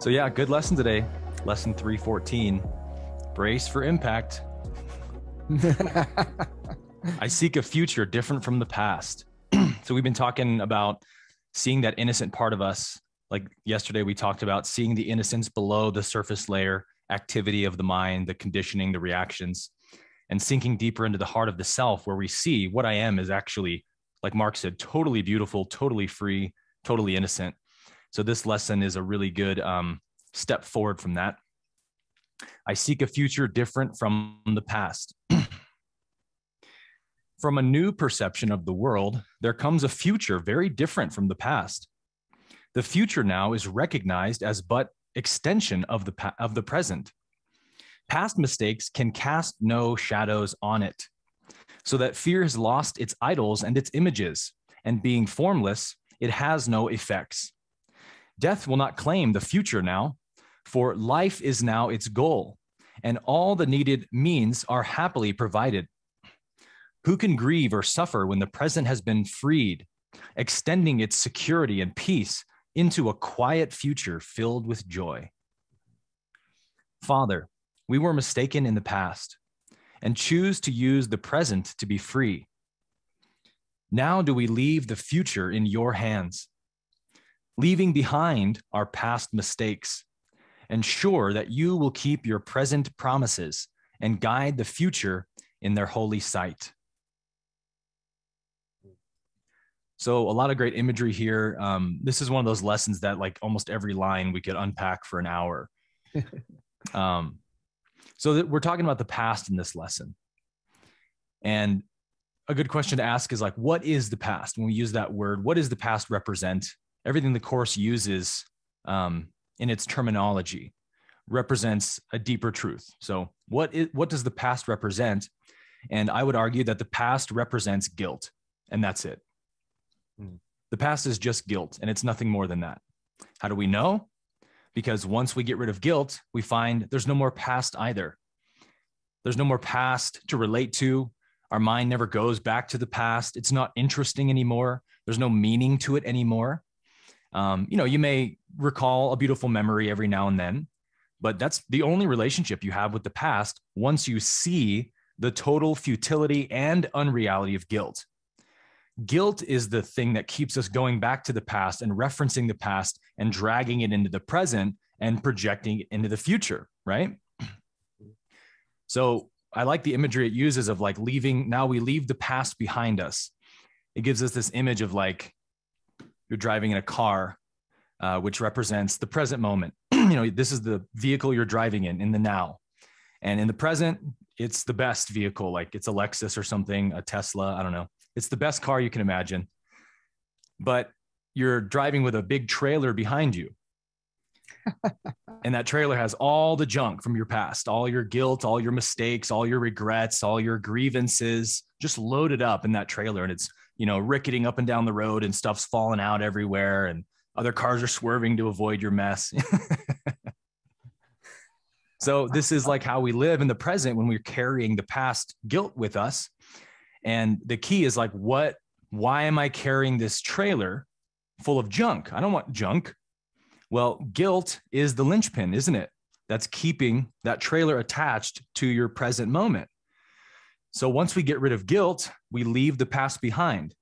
So, yeah, good lesson today. Lesson 314 Brace for impact. I seek a future different from the past. so, we've been talking about seeing that innocent part of us. Like yesterday, we talked about seeing the innocence below the surface layer activity of the mind, the conditioning, the reactions, and sinking deeper into the heart of the self, where we see what I am is actually, like Mark said, totally beautiful, totally free, totally innocent. So, this lesson is a really good um, step forward from that. I seek a future different from the past. from a new perception of the world, there comes a future very different from the past. The future now is recognized as but extension of the, of the present. Past mistakes can cast no shadows on it, so that fear has lost its idols and its images, and being formless, it has no effects. Death will not claim the future now, for life is now its goal, and all the needed means are happily provided. Who can grieve or suffer when the present has been freed, extending its security and peace into a quiet future filled with joy? Father, we were mistaken in the past and choose to use the present to be free. Now do we leave the future in your hands, leaving behind our past mistakes ensure that you will keep your present promises and guide the future in their holy sight. So, a lot of great imagery here. Um, this is one of those lessons that, like, almost every line we could unpack for an hour. um, so, that we're talking about the past in this lesson. And a good question to ask is, like, what is the past? When we use that word, what does the past represent? Everything the Course uses um, in its terminology represents a deeper truth. So, what is, what does the past represent? And I would argue that the past represents guilt, and that's it. Mm. The past is just guilt, and it's nothing more than that. How do we know? Because once we get rid of guilt, we find there's no more past either. There's no more past to relate to. Our mind never goes back to the past. It's not interesting anymore. There's no meaning to it anymore. Um, you know, you may recall a beautiful memory every now and then, but that's the only relationship you have with the past once you see the total futility and unreality of guilt. Guilt is the thing that keeps us going back to the past and referencing the past and dragging it into the present and projecting it into the future, right? So I like the imagery it uses of like leaving, now we leave the past behind us. It gives us this image of like you're driving in a car, uh, which represents the present moment. you know, this is the vehicle you're driving in in the now, and in the present, it's the best vehicle. Like it's a Lexus or something, a Tesla. I don't know. It's the best car you can imagine, but you're driving with a big trailer behind you. and that trailer has all the junk from your past, all your guilt, all your mistakes, all your regrets, all your grievances, just loaded up in that trailer. And it's you know, ricketing up and down the road and stuff's falling out everywhere and other cars are swerving to avoid your mess. so this is like how we live in the present when we're carrying the past guilt with us. And the key is like, what, why am I carrying this trailer full of junk? I don't want junk. Well, guilt is the linchpin, isn't it? That's keeping that trailer attached to your present moment. So once we get rid of guilt, we leave the past behind.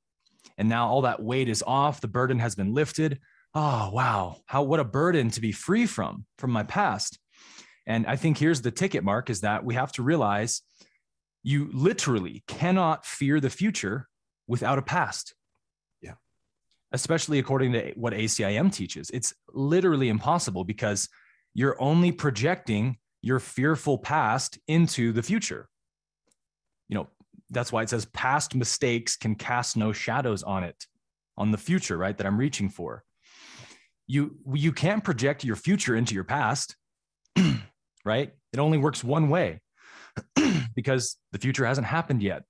And now all that weight is off, the burden has been lifted. Oh, wow. How what a burden to be free from from my past. And I think here's the ticket mark is that we have to realize you literally cannot fear the future without a past. Yeah. Especially according to what ACIM teaches. It's literally impossible because you're only projecting your fearful past into the future you know, that's why it says past mistakes can cast no shadows on it, on the future, right? That I'm reaching for. You you can't project your future into your past, right? It only works one way because the future hasn't happened yet.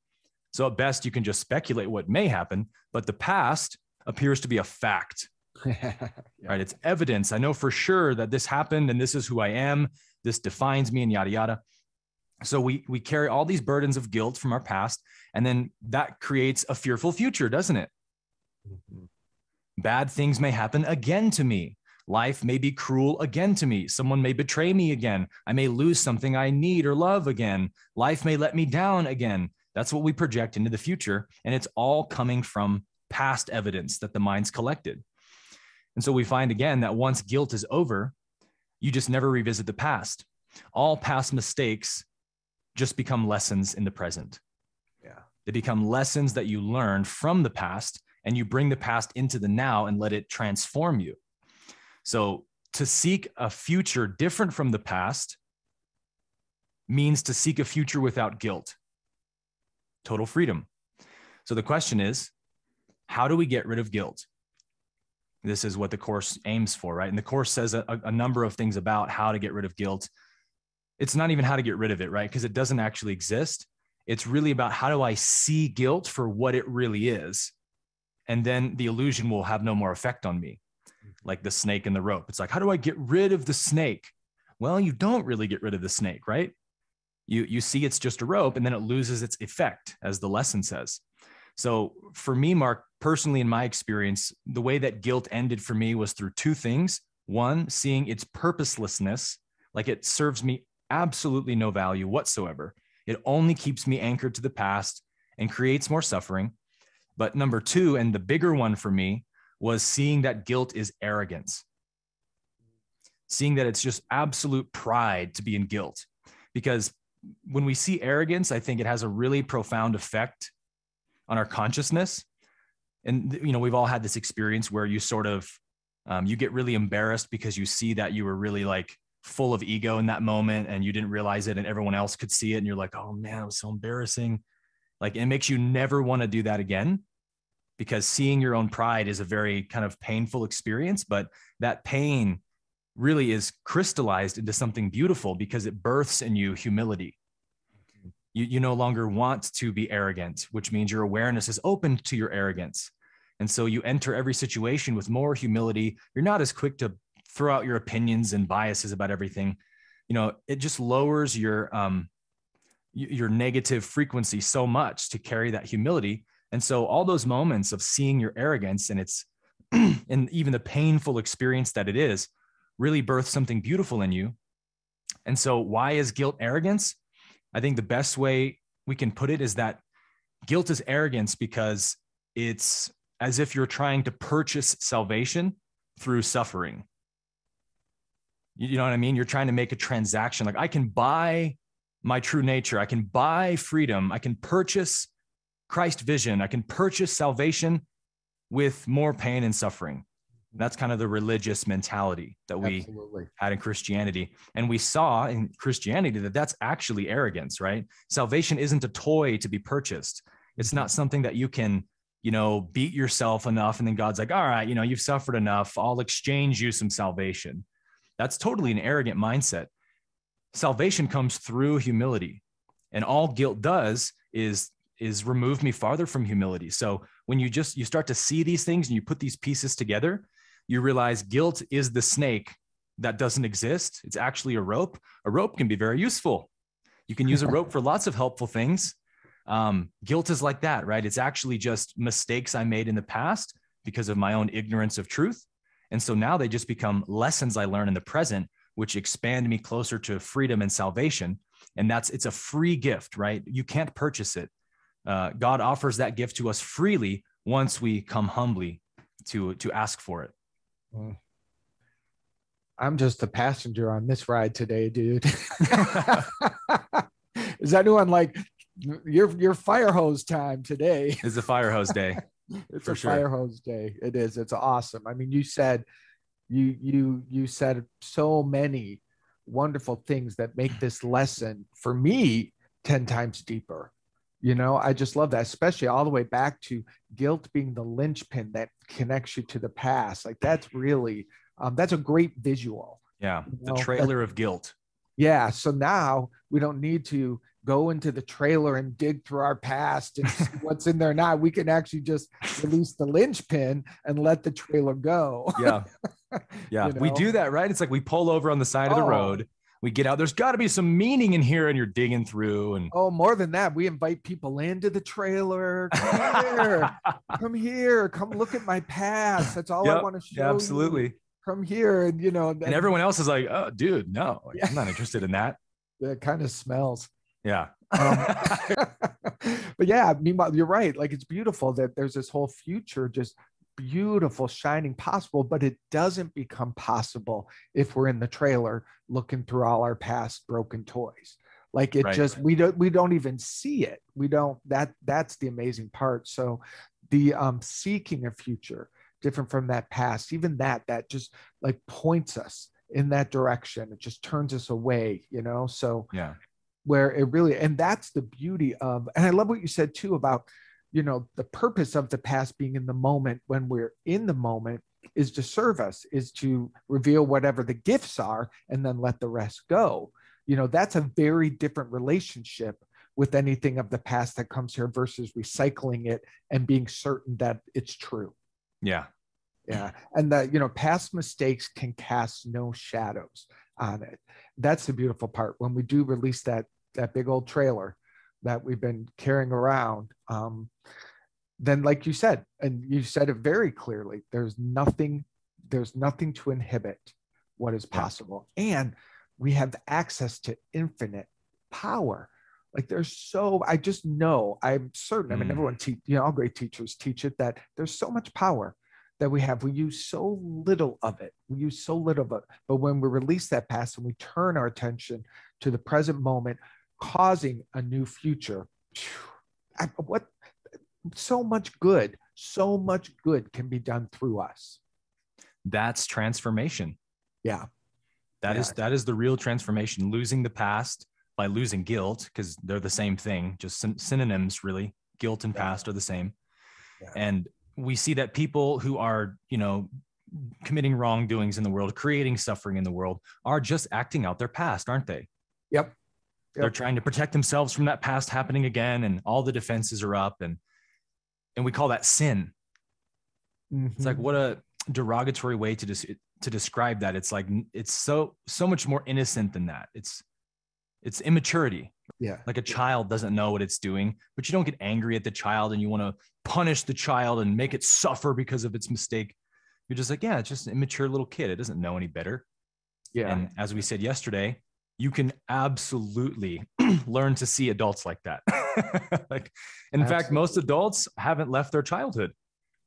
So at best you can just speculate what may happen, but the past appears to be a fact. yeah. Right? It's evidence. I know for sure that this happened and this is who I am. This defines me and yada yada so we we carry all these burdens of guilt from our past and then that creates a fearful future doesn't it mm-hmm. bad things may happen again to me Life may be cruel again to me. Someone may betray me again. I may lose something I need or love again. Life may let me down again. That's what we project into the future. And it's all coming from past evidence that the mind's collected. And so we find again that once guilt is over, you just never revisit the past. All past mistakes just become lessons in the present. Yeah. They become lessons that you learn from the past and you bring the past into the now and let it transform you. So to seek a future different from the past means to seek a future without guilt. Total freedom. So the question is, how do we get rid of guilt? This is what the course aims for, right? And the course says a, a number of things about how to get rid of guilt. It's not even how to get rid of it, right? Because it doesn't actually exist. It's really about how do I see guilt for what it really is? And then the illusion will have no more effect on me, mm-hmm. like the snake and the rope. It's like, how do I get rid of the snake? Well, you don't really get rid of the snake, right? You, you see it's just a rope and then it loses its effect, as the lesson says. So for me, Mark, personally, in my experience, the way that guilt ended for me was through two things. One, seeing its purposelessness, like it serves me absolutely no value whatsoever. It only keeps me anchored to the past and creates more suffering. But number two, and the bigger one for me, was seeing that guilt is arrogance. Seeing that it's just absolute pride to be in guilt. Because when we see arrogance, I think it has a really profound effect on our consciousness and you know we've all had this experience where you sort of um, you get really embarrassed because you see that you were really like full of ego in that moment and you didn't realize it and everyone else could see it and you're like oh man it was so embarrassing like it makes you never want to do that again because seeing your own pride is a very kind of painful experience but that pain really is crystallized into something beautiful because it births in you humility you, you no longer want to be arrogant, which means your awareness is open to your arrogance. And so you enter every situation with more humility. You're not as quick to throw out your opinions and biases about everything. You know, it just lowers your um your negative frequency so much to carry that humility. And so all those moments of seeing your arrogance and it's and even the painful experience that it is really birth something beautiful in you. And so why is guilt arrogance? I think the best way we can put it is that guilt is arrogance because it's as if you're trying to purchase salvation through suffering. You know what I mean? You're trying to make a transaction. Like I can buy my true nature, I can buy freedom, I can purchase Christ vision, I can purchase salvation with more pain and suffering. Mm-hmm. That's kind of the religious mentality that we Absolutely. had in Christianity. And we saw in Christianity that that's actually arrogance, right? Salvation isn't a toy to be purchased. It's not mm-hmm. something that you can, you know, beat yourself enough. And then God's like, all right, you know, you've suffered enough. I'll exchange you some salvation. That's totally an arrogant mindset. Salvation comes through humility. And all guilt does is is remove me farther from humility. So when you just you start to see these things and you put these pieces together, you realize guilt is the snake that doesn't exist. It's actually a rope. A rope can be very useful. You can use a rope for lots of helpful things. Um, guilt is like that, right? It's actually just mistakes I made in the past because of my own ignorance of truth. And so now they just become lessons I learn in the present, which expand me closer to freedom and salvation. And that's it's a free gift, right? You can't purchase it. Uh, God offers that gift to us freely once we come humbly to to ask for it. I'm just a passenger on this ride today, dude. Is anyone like your your fire hose time today? It's a fire hose day. it's for a sure. fire hose day. It is. It's awesome. I mean, you said you you you said so many wonderful things that make this lesson for me 10 times deeper. You know, I just love that, especially all the way back to guilt being the linchpin that connects you to the past. Like that's really, um, that's a great visual. Yeah, the know? trailer of guilt. Yeah. So now we don't need to go into the trailer and dig through our past and see what's in there now. We can actually just release the linchpin and let the trailer go. Yeah. Yeah. you know? We do that, right? It's like we pull over on the side oh. of the oh. road we get out. There's got to be some meaning in here, and you're digging through. And oh, more than that, we invite people into the trailer. Come here, come here, come look at my past. That's all yep, I want to show. Yeah, absolutely. You. from here, and you know, and everyone else is like, "Oh, dude, no, Yeah. I'm not interested in that." it kind of smells. Yeah, Um, but yeah, meanwhile, you're right. Like it's beautiful that there's this whole future, just beautiful, shining possible, but it doesn't become possible if we're in the trailer looking through all our past broken toys. Like it Right. just we don't we don't even see it. We don't that that's the amazing part. So the um seeking a future different from that past, even that that just like points us in that direction. It just turns us away, you know. So yeah, where it really and that's the beauty of and i love what you said too about you know the purpose of the past being in the moment when we're in the moment is to serve us is to reveal whatever the gifts are and then let the rest go. You know that's a very different relationship with anything of the past that comes here versus recycling it and being certain that it's true. Yeah, yeah. And that you know past mistakes can cast no shadows on it. That's the beautiful part. When we do release that that big old trailer that we've been carrying around um then like you said and you said it very clearly there's nothing there's nothing to inhibit what is possible. And we have access to infinite power. Like there's so i just know i'm certain i mean Mm. everyone teach you know all great teachers teach it that there's so much power that we have. We use so little of it. We use so little of it. But when we release that past and we turn our attention to the present moment causing a new future I, what so much good so much good can be done through us that's transformation. yeah That is Yeah. that is the real transformation. Losing the past by losing guilt, because they're the same thing, just syn- synonyms really. Guilt and Yeah. past are the same. Yeah. And we see that people who are, you know, committing wrongdoings in the world, creating suffering in the world, are just acting out their past, aren't they? yep They're trying to protect themselves from that past happening again, and all the defenses are up, and and we call that sin. It's like Mhm. what a derogatory way to des- to describe that. It's like it's so so much more innocent than that. It's it's immaturity. yeah Like a child doesn't know what it's doing, but you don't get angry at the child and you want to punish the child and make it suffer because of its mistake. You're just like, yeah, it's just an immature little kid. It doesn't know any better. yeah And as we said yesterday, you can absolutely learn to see adults like that. like, in fact, most adults haven't left their childhood.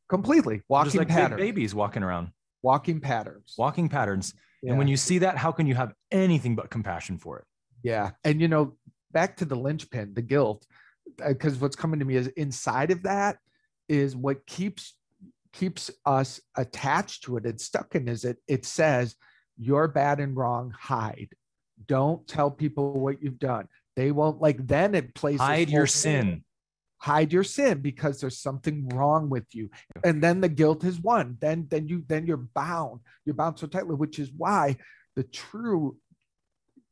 completely walking like patterns babies walking around, walking patterns walking patterns. yeah. And when you see that, how can you have anything but compassion for it? Yeah. And, you know, back to the linchpin, the guilt, uh, because what's coming to me is inside of that is what keeps keeps us attached to it and stuck in is it it says you're bad and wrong hide don't tell people what you've done they won't like then it plays Hide your sin. thing. hide your sin because there's something wrong with you and then the guilt is won then then you then you're bound you're bound so tightly which is why the true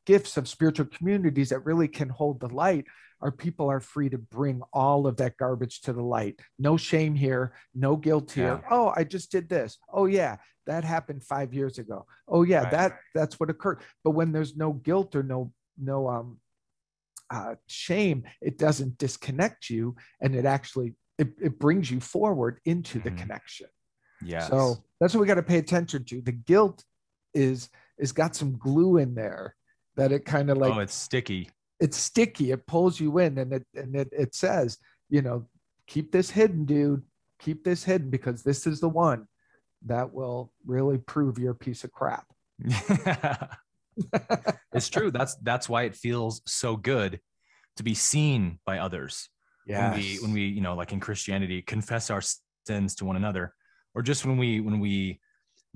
gifts of spiritual communities that really can hold the light are people are free to bring all of that garbage to the light no shame here no guilt here Yeah. oh i just did this oh yeah that happened five years ago oh yeah Right. that that's what occurred but when there's no guilt or no no um uh, shame it doesn't disconnect you and it actually it, it brings you forward into the Mhm. connection Yeah. so that's what we got to pay attention to. The guilt is is got some glue in there that it kind of like oh, it's sticky. It's sticky. It pulls you in, and it and it it says, you know, keep this hidden, dude. Keep this hidden because this is the one that will really prove you're a piece of crap. it's true. That's that's why it feels so good to be seen by others. Yeah. When we when we, you know, like in Christianity, confess our sins to one another, or just when we when we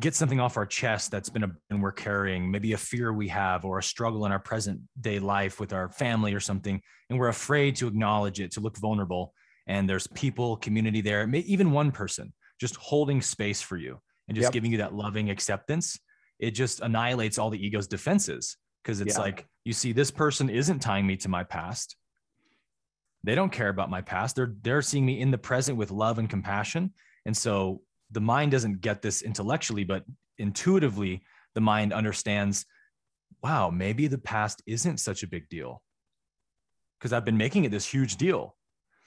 get something off our chest that's been a and we're carrying, maybe a fear we have or a struggle in our present day life with our family or something, and we're afraid to acknowledge it, to look vulnerable. And there's people, community there, may, even one person just holding space for you and just Yep. giving you that loving acceptance. It just annihilates all the ego's defenses because it's Yeah. like you see this person isn't tying me to my past they don't care about my past they're they're seeing me in the present with love and compassion and so the mind doesn't get this intellectually but intuitively the mind understands wow maybe the past isn't such a big deal because i've been making it this huge deal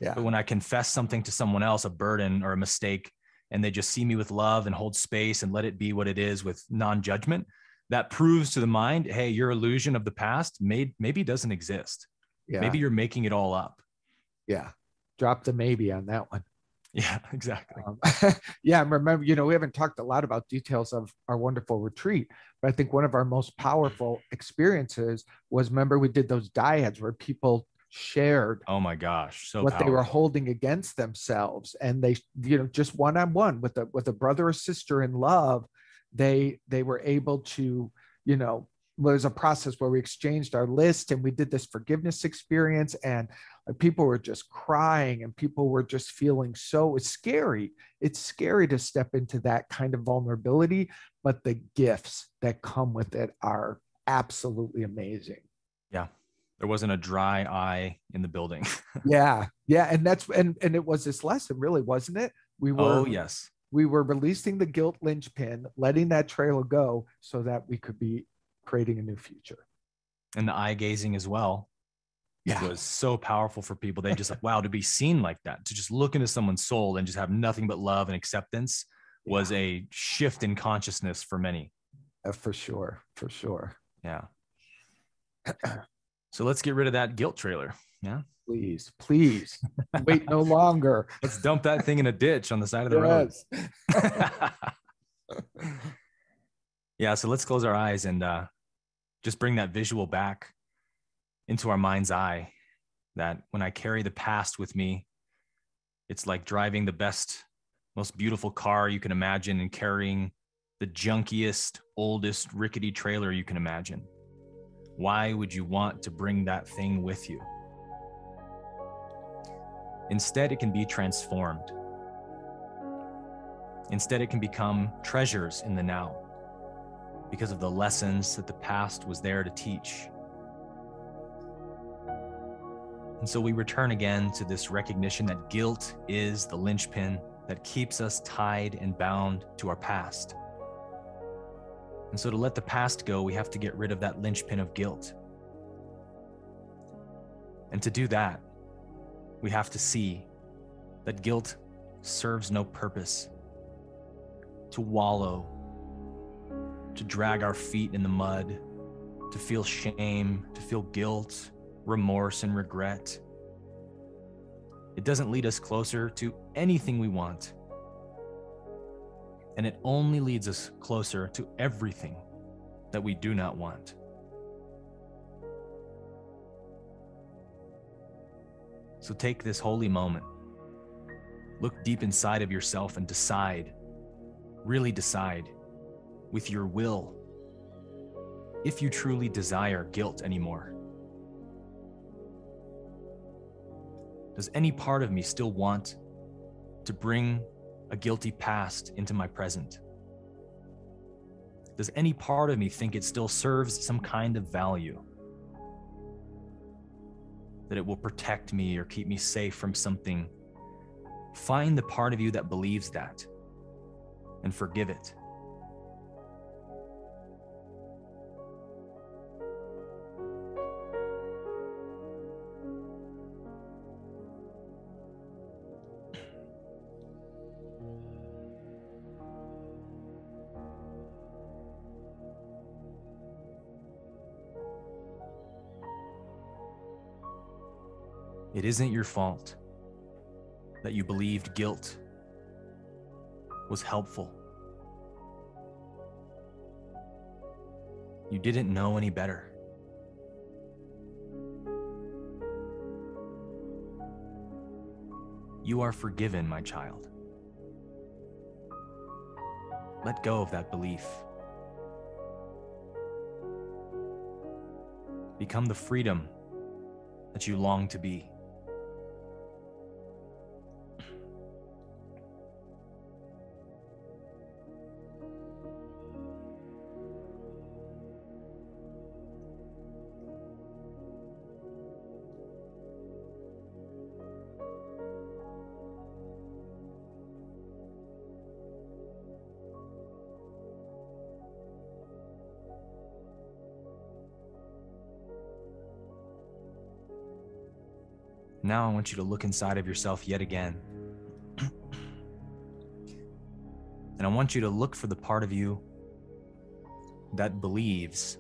Yeah. but when i confess something to someone else a burden or a mistake and they just see me with love and hold space and let it be what it is with non-judgment that proves to the mind hey your illusion of the past may, maybe doesn't exist Yeah. maybe you're making it all up yeah. Drop the maybe on that one. Yeah exactly. Um, yeah, and remember, you know, we haven't talked a lot about details of our wonderful retreat, but I think one of our most powerful experiences was remember we did those dyads where people shared oh my gosh so what they were holding against themselves and they you know just one on one with a with a brother or sister in love they they were able to you know was a process where we exchanged our list and we did this forgiveness experience and people were just crying and people were just feeling so it's scary. It's scary to step into that kind of vulnerability but the gifts that come with it are absolutely amazing. Yeah. there wasn't a dry eye in the building. Yeah. Yeah and that's and and it was this lesson really wasn't it? We were oh yes. we were releasing the guilt linchpin letting that trailer go so that we could be creating a new future and the eye gazing as well yeah was so powerful for people. They just like, wow, to be seen like that, to just look into someone's soul and just have nothing but love and acceptance was a shift in consciousness for many. Uh, for sure for sure Yeah. So let's get rid of that guilt trailer. Yeah. please please wait no longer Let's dump that thing in a ditch on the side of the road. yeah. So let's close our eyes and uh, just bring that visual back into our mind's eye that when I carry the past with me, it's like driving the best, most beautiful car you can imagine and carrying the junkiest, oldest, rickety trailer you can imagine. Why would you want to bring that thing with you? Instead, it can be transformed. Instead, it can become treasures in the now because of the lessons that the past was there to teach. And so we return again to this recognition that guilt is the linchpin that keeps us tied and bound to our past. And so to let the past go, we have to get rid of that linchpin of guilt. And to do that, we have to see that guilt serves no purpose to wallow, to drag our feet in the mud, to feel shame, to feel guilt, remorse, and regret. It doesn't lead us closer to anything we want. And it only leads us closer to everything that we do not want. So take this holy moment. Look deep inside of yourself and decide, really decide with your will if you truly desire guilt anymore. Does any part of me still want to bring a guilty past into my present? Does any part of me think it still serves some kind of value? That it will protect me or keep me safe from something? Find the part of you that believes that and forgive it. It isn't your fault that you believed guilt was helpful. You didn't know any better. You are forgiven, my child. Let go of that belief. Become the freedom that you long to be. Now I want you to look inside of yourself yet again. And I want you to look for the part of you that believes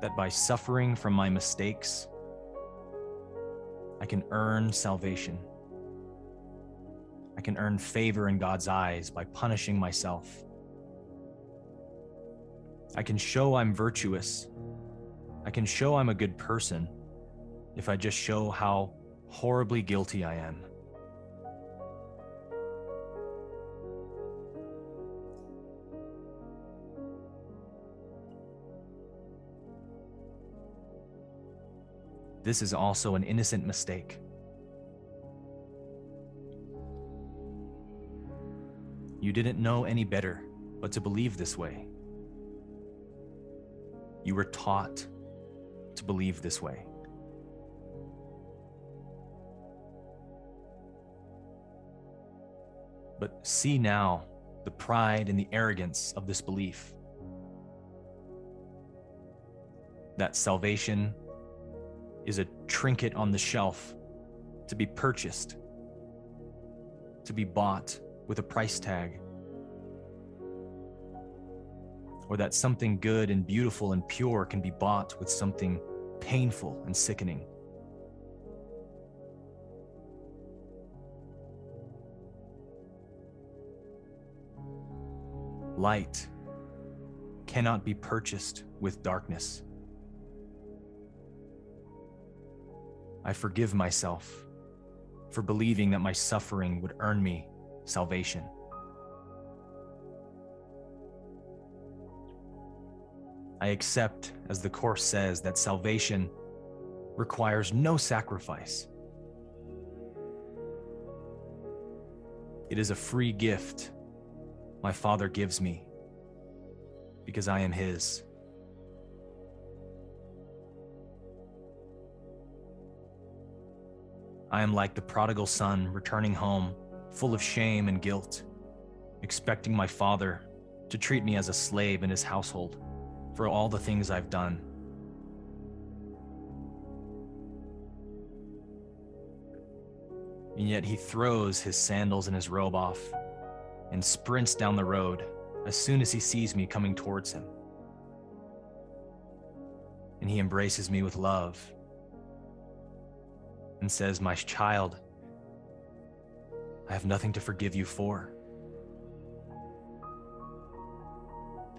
that by suffering from my mistakes, I can earn salvation. I can earn favor in God's eyes by punishing myself. I can show I'm virtuous. I can show I'm a good person if I just show how horribly guilty I am. This is also an innocent mistake. You didn't know any better but to believe this way. You were taught to believe this way. But see now the pride and the arrogance of this belief that salvation is a trinket on the shelf to be purchased, to be bought with a price tag, or that something good and beautiful and pure can be bought with something painful and sickening. Light cannot be purchased with darkness. I forgive myself for believing that my suffering would earn me salvation. I accept, as the Course says, that salvation requires no sacrifice. It is a free gift my Father gives me because I am His. I am like the prodigal son returning home, full of shame and guilt, expecting my father to treat me as a slave in his household for all the things I've done. And yet he throws his sandals and his robe off and sprints down the road as soon as he sees me coming towards him. And he embraces me with love and says, My child, I have nothing to forgive you for.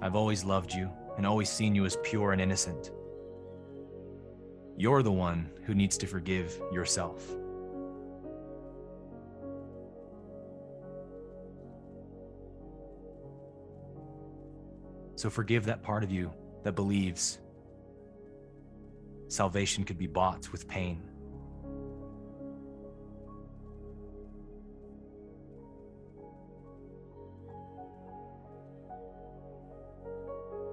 I've always loved you and always seen you as pure and innocent. You're the one who needs to forgive yourself. So forgive that part of you that believes salvation could be bought with pain.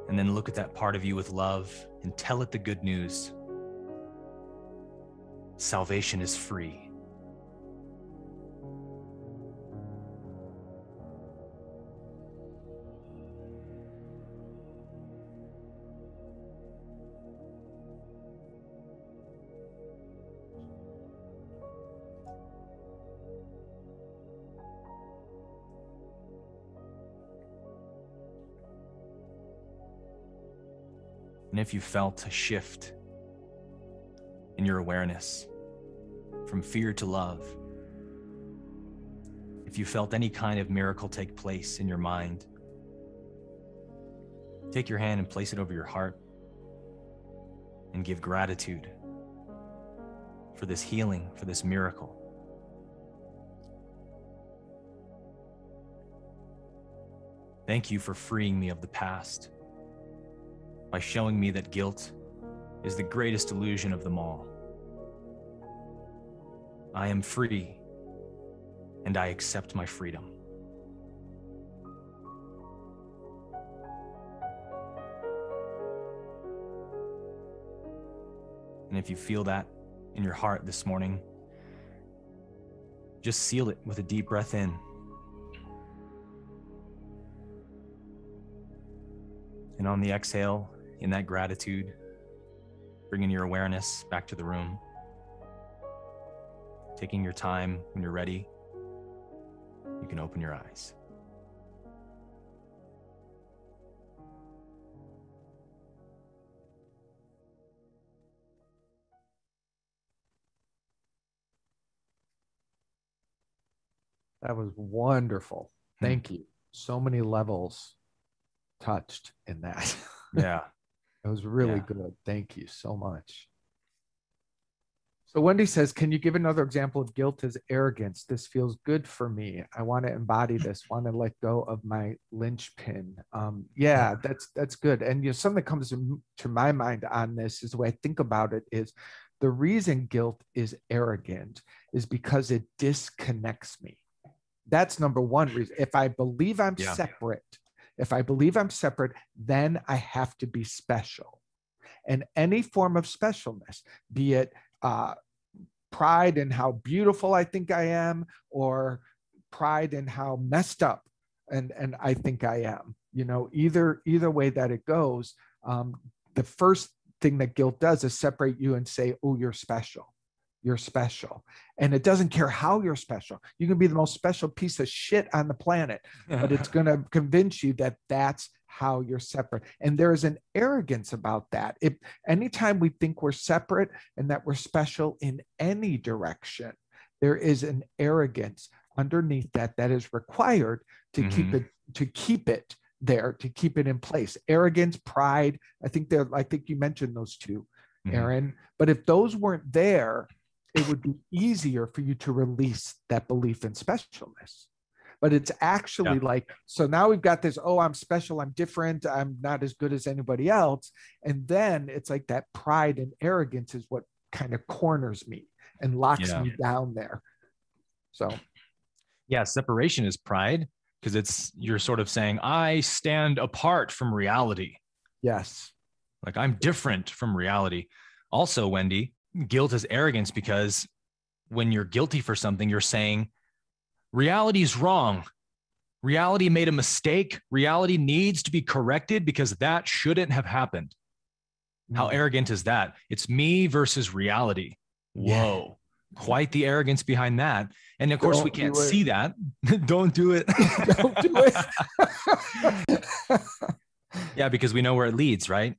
And then look at that part of you with love and tell it the good news. Salvation is free. And if you felt a shift in your awareness from fear to love, if you felt any kind of miracle take place in your mind, take your hand and place it over your heart and give gratitude for this healing, for this miracle. Thank you for freeing me of the past by showing me that guilt is the greatest illusion of them all. I am free, and I accept my freedom. And if you feel that in your heart this morning, just seal it with a deep breath in. And on the exhale, in that gratitude, bringing your awareness back to the room, taking your time when you're ready, you can open your eyes. That was wonderful. Hmm. Thank you. So many levels touched in that. yeah. It was really Yeah. good. Thank you so much. So Wendy says, "Can you give another example of guilt as arrogance? This feels good for me. I want to embody this. Want to let go of my linchpin." Um, yeah, that's that's good. And you know, something that comes to to my mind on this is the way I think about it is the reason guilt is arrogant is because it disconnects me. That's number one reason. If I believe I'm Yeah. separate, if I believe I'm separate, then I have to be special. And any form of specialness, be it uh, pride in how beautiful I think I am, or pride in how messed up and and I think I am. You know, either either way that it goes, um, the first thing that guilt does is separate you and say, "Oh, you're special." You're special. And it doesn't care how you're special. You can be the most special piece of shit on the planet but it's going to convince you that that's how you're separate and there is an arrogance about that if anytime we think we're separate and that we're special in any direction there is an arrogance underneath that that is required to keep Mhm. it to keep it there to keep it in place arrogance pride i think they're i think you mentioned those 2 Mhm. aaron but if those weren't there it would be easier for you to release that belief in specialness but it's actually like so now we've got this oh i'm special i'm different i'm not as good as anybody else. And then it's like that pride and arrogance is what kind of corners me and locks Yeah. me down there. So. Yeah separation is pride because it's you're sort of saying i stand apart from reality. Yes. Like i'm different from reality. Also wendy guilt is arrogance because when you're guilty for something you're saying reality is wrong. Reality made a mistake. Reality needs to be corrected because that shouldn't have happened. How Mm. arrogant is that? It's me versus reality. Yeah. whoa. Quite the arrogance behind that. And of course we Don't do can't see that. Don't do it. Don't do it. Yeah because we know where it leads right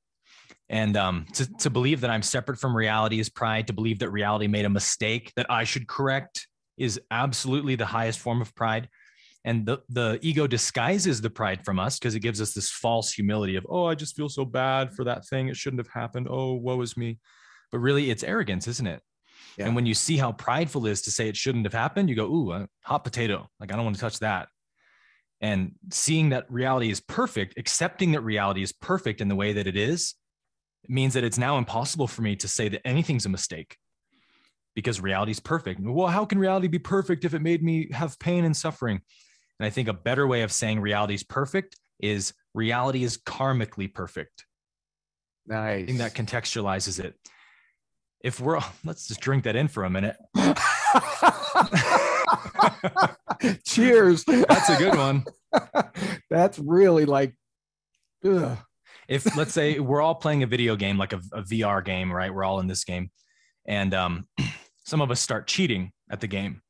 and um, to, to believe that i'm separate from reality is pride. To believe that reality made a mistake that i should correct is absolutely the highest form of pride. And the, the ego disguises the pride from us because it gives us this false humility of oh i just feel so bad for that thing. It shouldn't have happened. Oh woe is me. But really it's arrogance isn't it? Yeah. and when you see how prideful it is to say it shouldn't have happened you go ooh a hot potato. Like i don't want to touch that. And seeing that reality is perfect accepting that reality is perfect in the way that it is means that it's now impossible for me to say that anything's a mistake because reality is perfect. Well how can reality be perfect if it made me have pain and suffering? And i think a better way of saying reality is perfect is reality is karmically perfect. Nice i think that contextualizes it. If we're let's just drink that in for a minute. Cheers. That's a good one. That's really like ugh. If let's say we're all playing a video game like a, a vr game right? We're all in this game. And um, some of us start cheating at the game.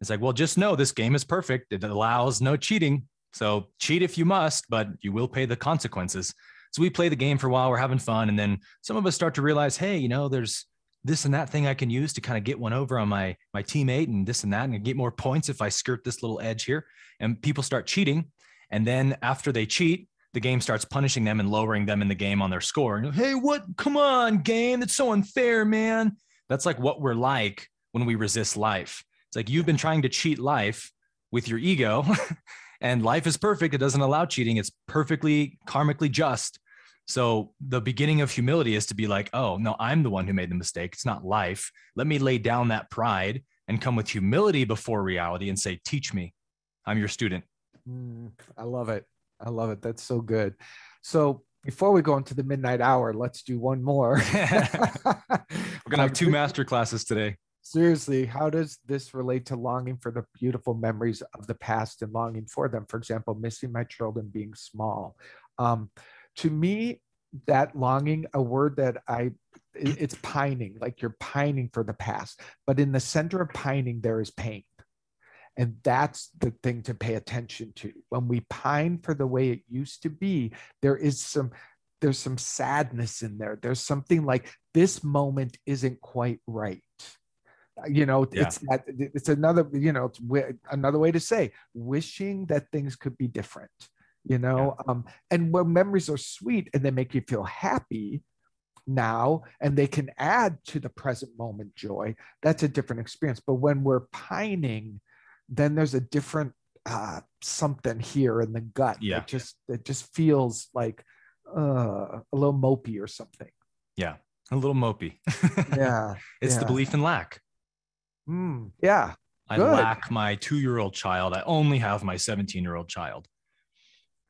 It's like well just know this game is perfect. It allows no cheating. So cheat if you must but you will pay the consequences. So we play the game for a while. We're having fun. And then some of us start to realize hey you know there's this and that thing i can use to kind of get one over on my my teammate and this and that and get more points if i skirt this little edge here. And people start cheating. And then after they cheat the game starts punishing them and lowering them in the game on their score. And, hey, what? Come on, game. It's so unfair, man. That's like what we're like when we resist life. It's like you've been trying to cheat life with your ego, and life is perfect. It doesn't allow cheating, it's perfectly karmically just. So the beginning of humility is to be like, oh, no, I'm the one who made the mistake. It's not life. Let me lay down that pride and come with humility before reality and say, teach me. I'm your student. Mm, I love it. I love it. That's so good. So before we go into the midnight hour, let's do one more. We're gonna have two master classes today. Seriously, how does this relate to longing for the beautiful memories of the past and longing for them? For example, missing my children being small. Um, to me, that longing, a word that I, it's pining, like you're pining for the past. But in the center of pining, there is pain. And that's the thing to pay attention to. When we pine for the way it used to be, there is some there's some sadness in there. There's something like this moment isn't quite right. you know Yeah. it's that it's another you know another way to say wishing that things could be different you know um and when memories are sweet and they make you feel happy now and they can add to the present moment joy that's a different experience but when we're pining then there's a different uh something here in the gut Yeah. that just it just feels like uh a little mopey or something Yeah. A little mopey. yeah it's the belief in lack. Mm, yeah I Good. lack my two year old child. I only have my 17 year old child.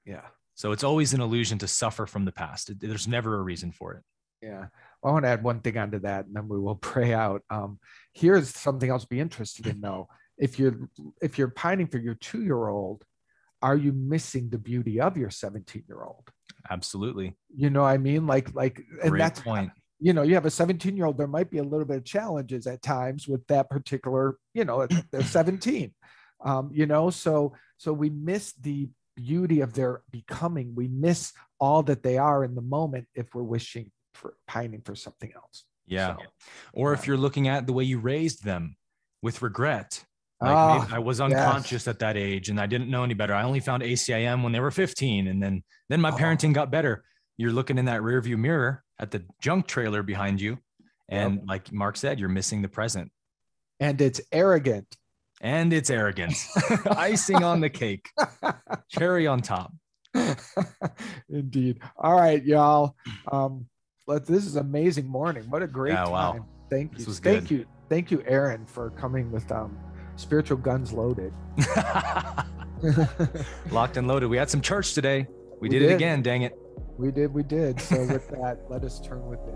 yeah So it's always an illusion to suffer from the past. It- there's never a reason for it. Yeah. Well, I want to add one thing onto that, and then we will pray out. Um, here's something else to be interested in, though. If you're if you're pining for your two year old, are you missing the beauty of your 17 year old? Absolutely. You know what I mean? Like like, and Great that's point. you know, you have a 17 year old. There might be a little bit of challenges at times with that particular. You know, they're 17. Um, you know, so so we miss the beauty of their becoming. We miss all that they are in the moment if we're wishing for pining for something else. Yeah. So, Or if you're looking at the way you raised them with regret. Like maybe I was unconscious at that age and I didn't know any better. I only found ACIM when they were 15 and then then my Oh. parenting got better. You're looking in that rearview mirror at the junk trailer behind you and like Mark said, you're missing the present. and it's arrogant. And it's arrogance. Icing on the cake, cherry on top. Indeed. All right, y'all. Um, let this is amazing morning. What a great Yeah, time. wow. Thank you. Thank you. Thank you, Aaron, for coming with um spiritual guns loaded. Locked and loaded. We had some church today. We, We did, it again, dang it. we did, we did. So with that, let us turn within.